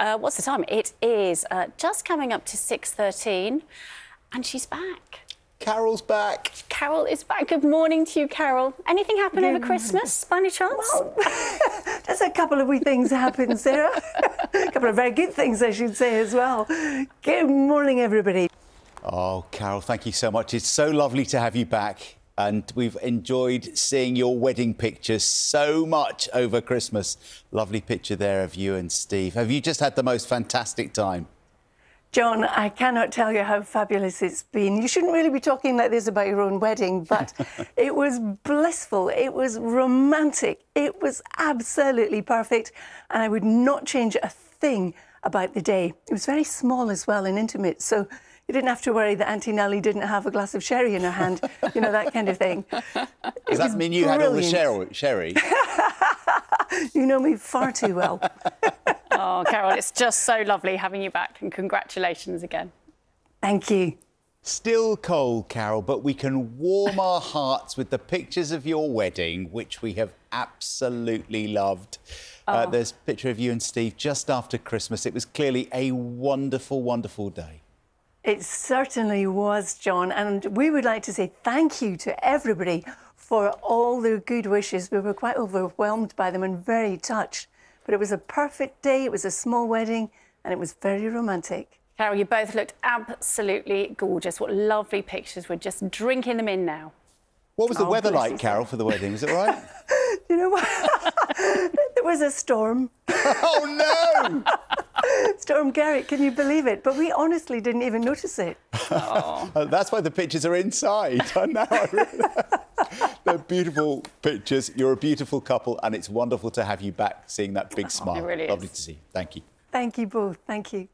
Uh, what's the time? It is uh, just coming up to 6.13 and she's back. Carol's back. Carol is back. Good morning to you, Carol. Anything happen over Christmas, by any chance? Well, there's a couple of wee things happen, Sarah. a couple of very good things, I should say, as well. Good morning, everybody. Oh, Carol, thank you so much. It's so lovely to have you back. And we've enjoyed seeing your wedding pictures so much over Christmas. Lovely picture there of you and Steve. Have you just had the most fantastic time? John, I cannot tell you how fabulous it's been. You shouldn't really be talking like this about your own wedding, but it was blissful. It was romantic. It was absolutely perfect. And I would not change a thing about the day. It was very small as well and intimate. So you didn't have to worry that Auntie Nellie didn't have a glass of sherry in her hand, you know, that kind of thing. Does that mean you had all the sherry? you know me far too well. Oh, Carol, it's just so lovely having you back and congratulations again. Thank you. Still cold, Carol, but we can warm our hearts with the pictures of your wedding, which we have absolutely loved. Uh, oh. Uh, there's a picture of you and Steve just after Christmas. It was clearly a wonderful, wonderful day. It certainly was, John. And we would like to say thank you to everybody for all their good wishes. We were quite overwhelmed by them and very touched. But it was a perfect day, it was a small wedding, and it was very romantic. Carol, you both looked absolutely gorgeous. What lovely pictures. We're just drinking them in now. What was the oh, weather like, Carol, for the wedding? Was it right? you know what? there was a storm. oh, no! Storm Gerrit, can you believe it? But we honestly didn't even notice it. Oh. That's why the pictures are inside. now I realise. They're beautiful pictures. You're a beautiful couple, and it's wonderful to have you back seeing that big smile. It really Lovely is. to see you. Thank you. Thank you both. Thank you.